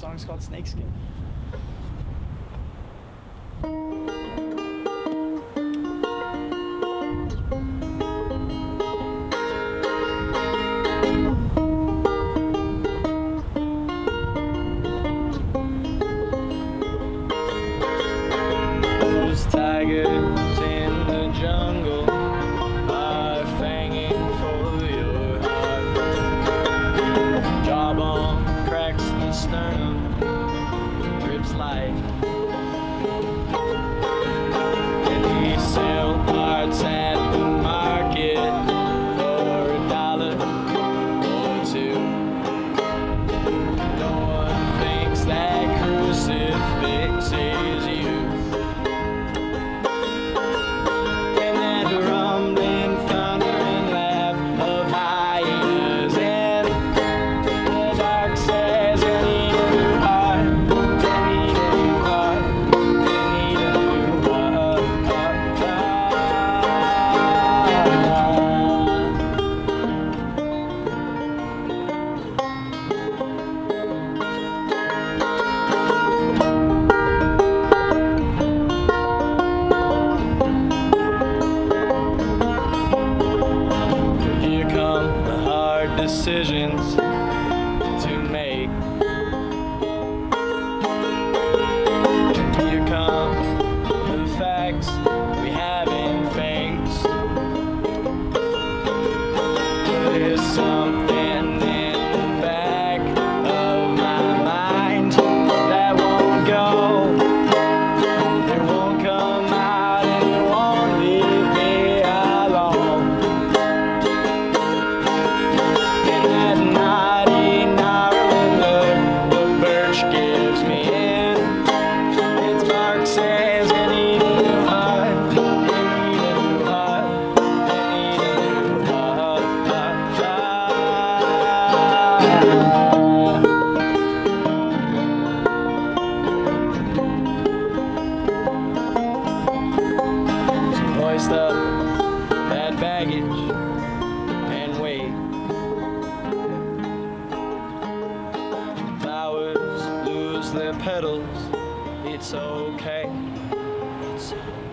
song's called Snakeskin. sternum, drips like. And these sail parts hard decisions to make. Here come the facts we haven't faced. it's something. their pedals. It's okay. It's okay.